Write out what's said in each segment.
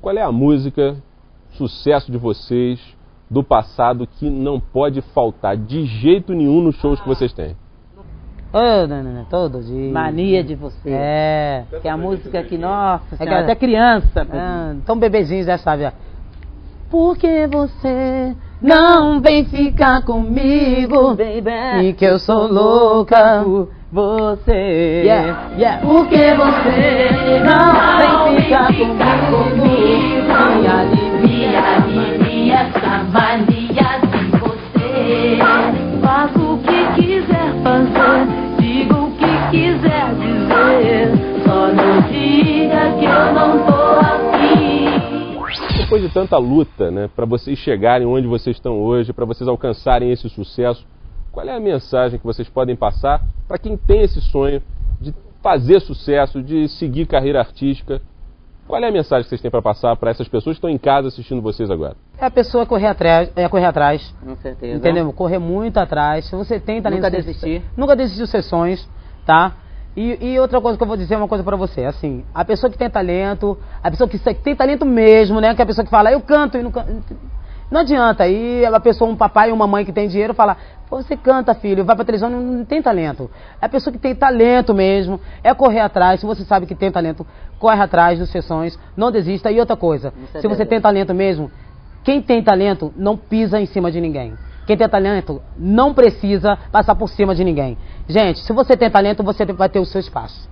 Qual é a música, sucesso de vocês, do passado, que não pode faltar de jeito nenhum nos shows que vocês têm? Todo dia. Mania de você. É. Que é a música que, nossa, É que- até criança. Ah, tão bebezinhos, já sabe. ó. Porque você não vem ficar comigo Baby, e que eu sou louca. você. Yeah, yeah. Porque você não vem ficar comigo depois de tanta luta, né, para vocês chegarem onde vocês estão hoje, para vocês alcançarem esse sucesso, qual é a mensagem que vocês podem passar para quem tem esse sonho de fazer sucesso, de seguir carreira artística? Qual é a mensagem que vocês têm para passar para essas pessoas que estão em casa assistindo vocês agora? É a pessoa correr atrás, é correr atrás. Com certeza. Entendeu? Correr muito atrás. Se você tem talento, Nunca desistir. Nunca desistir dos seus sonhos, tá? E, e outra coisa que eu vou dizer é uma coisa pra você, assim, a pessoa que tem talento, a pessoa que tem talento mesmo, né? Que é a pessoa que fala, eu canto e não canto. Não adianta. Aí a pessoa, um papai e uma mãe que tem dinheiro, fala, você canta, filho, vai pra televisão, não, não tem talento. É a pessoa que tem talento mesmo, é correr atrás. Se você sabe que tem talento, corre atrás dos seus sonhos, não desista. E outra coisa, é se você tem talento mesmo, quem tem talento não pisa em cima de ninguém. Quem tem talento não precisa passar por cima de ninguém. Gente, se você tem talento, você vai ter o seu espaço.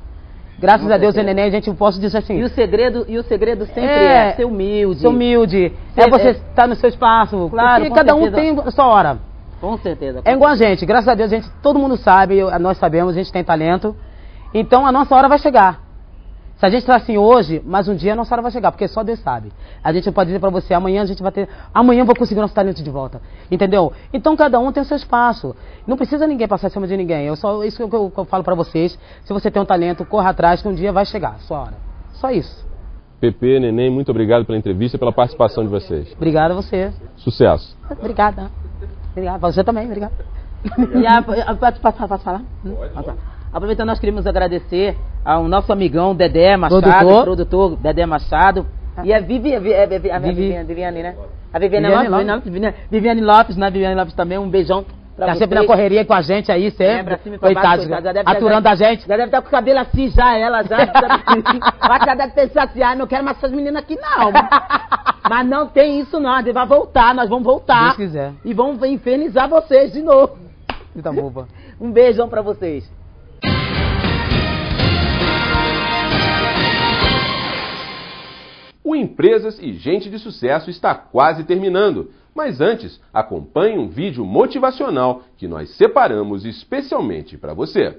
Graças Com a Deus, certeza. neném, a gente pode dizer assim. E o segredo, e o segredo sempre É. é, ser humilde. Ser humilde. Ser- é você é- estar no seu espaço. Claro, Porque com cada um certeza. tem a sua hora. Com certeza. É igual a gente. Graças a Deus, a gente, todo mundo sabe, nós sabemos, a gente tem talento. Então a nossa hora vai chegar. Se a gente está assim hoje, mas um dia a nossa hora vai chegar, porque só Deus sabe. A gente pode dizer pra você, amanhã a gente vai ter. Amanhã eu vou conseguir nosso talento de volta. Entendeu? Então cada um tem o seu espaço. Não precisa ninguém passar em cima de ninguém. Eu só, isso que eu, que eu falo pra vocês. Se você tem um talento, corra atrás, que um dia vai chegar. Sua hora. Só isso. Pepe, Neném, muito obrigado pela entrevista e pela participação de vocês. Obrigada a você. Sucesso. Obrigada. Obrigada. Você também, obrigada. E a, a, pode, posso, posso falar? Pode falar. Aproveitando, nós queríamos agradecer ao nosso amigão Dedé Machado, Produtor. produtor, Dedé Machado. E a Vivi, a, Vi- a, Vi- a, Vivi. Viviane, Viviane, né? A Viviane, Viviane Lopes, Lopes. Viviane, Viviane Lopes, né? Viviane Lopes também, um beijão pra Tá vocês. sempre na correria com a gente aí, É, sempre. cima baixo, Coitado, coitada, já deve- aturando já- a gente. Já deve estar com o cabelo assim já, ela já. Ela já deve pensar assim, ai, não quero mais essas meninas aqui não. Mas não tem isso não, a gente vai voltar, nós vamos voltar. Se quiser. E vamos infernizar vocês de novo. Eita boba. Um beijão pra vocês. Empresas e Gente de Sucesso está quase terminando, mas antes, acompanhe um vídeo motivacional que nós separamos especialmente para você.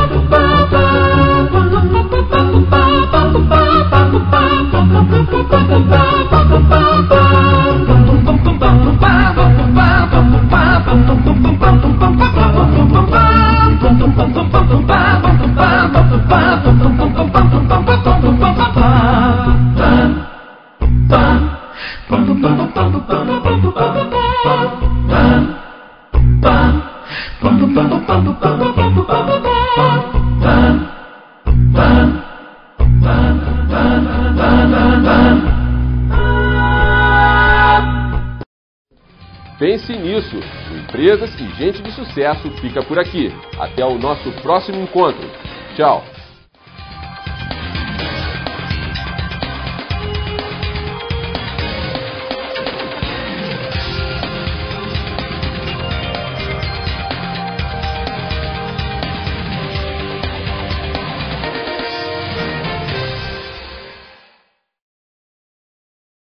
Pense nisso. Empresas e gente de sucesso fica por aqui. Até o nosso próximo encontro. Tchau.